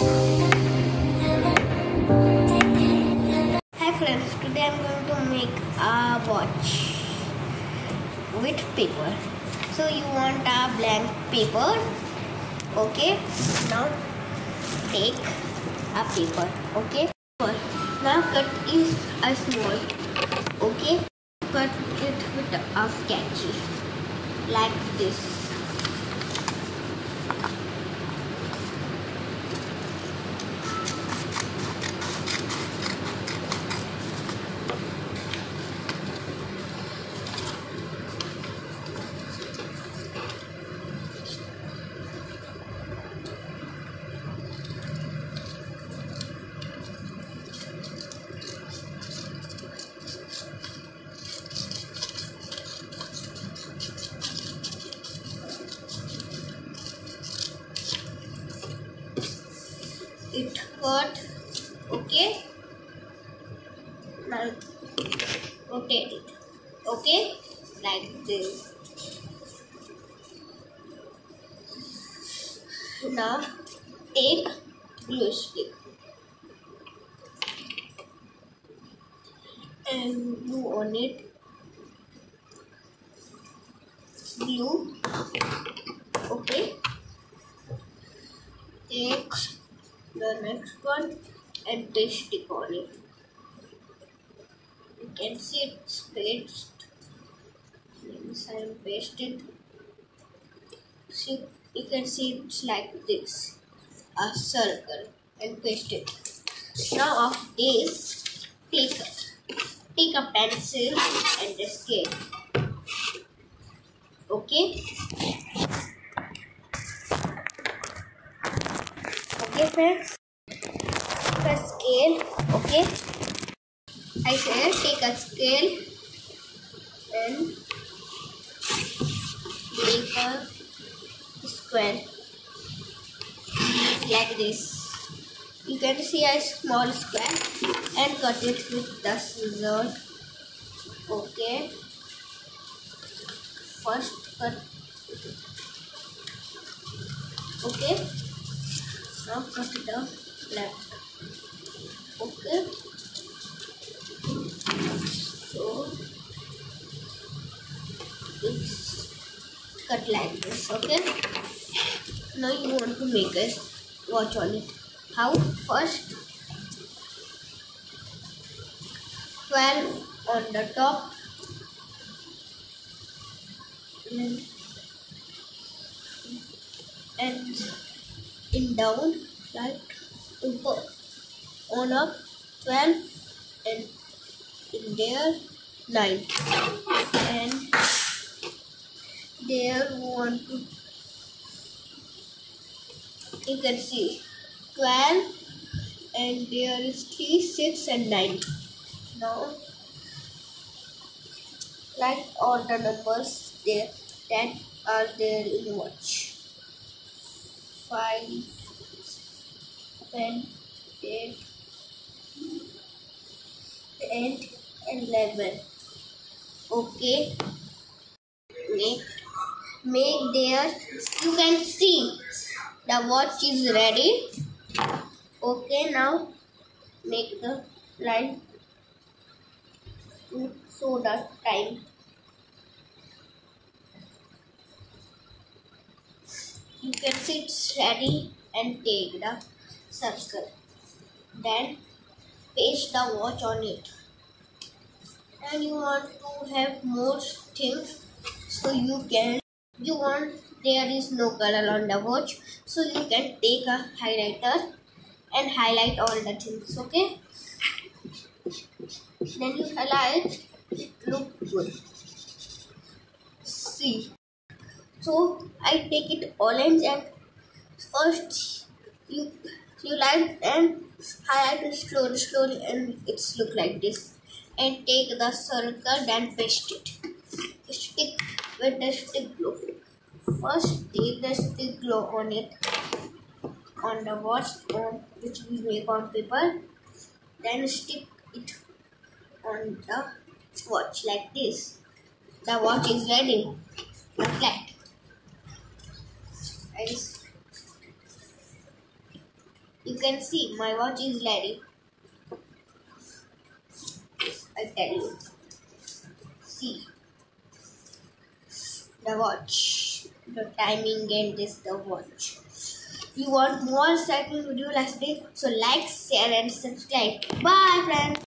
Hi friends, today I'm going to make a watch with paper. So you want a blank paper. Okay. Now take a paper. Okay. Now cut is a small. Okay. Cut it with a sketchy like this. It cut okay. Now rotate it okay. Like this. Now take glue stick. And glue on it. Glue okay. Take the next one stick on it. You can see it's pasted. Inside pasted. See, you can see it's like this, a circle, and paste it. Now of this, take take a pencil and a scale. Okay. Okay friends a scale okay. I said take a scale. And make a square. Like this. You can see a small square and cut it with the scissors okay. First cut. Okay now cut the left. Okay. So it's cut like this okay? Now you want to make a watch on it. How? First 12 on the top. And in down like upper on up 12 and in there 9 and there one to you can see 12 and there is 3 6 and 9 now like all the numbers there that are there in watch five, ten, eight, and eleven. Okay. Make make there. You can see the watch is ready. Okay. Now make the line so the time. You can see it's ready and take the circle. Then paste the watch on it. And you want to have more things so you can you want there is no color on the watch so you can take a highlighter and highlight all the things okay? Then you highlight it look good. See so I take it orange and first you you light and highlight slowly slowly and it's look like this. And take the circle then paste it. Stick with the stick glue first take the stick glue on it on the watch on which we make on paper. Then stick it on the watch like this. The watch is ready. Like that guys you can see my watch is ready. I tell you. See the watch, the timing, and this the watch. You want more exciting video like this? So like, share, and subscribe. Bye, friends.